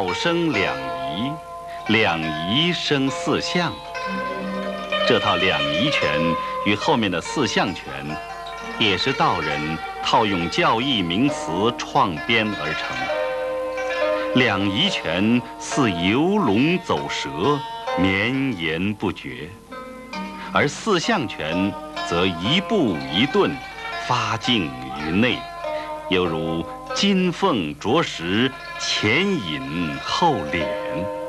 道生两仪，两仪生四象。这套两仪拳与后面的四象拳，也是道人套用教义名词创编而成。两仪拳似游龙走蛇，绵延不绝；而四象拳则一步一顿，发劲于内，犹如金凤啄食，前引后敛。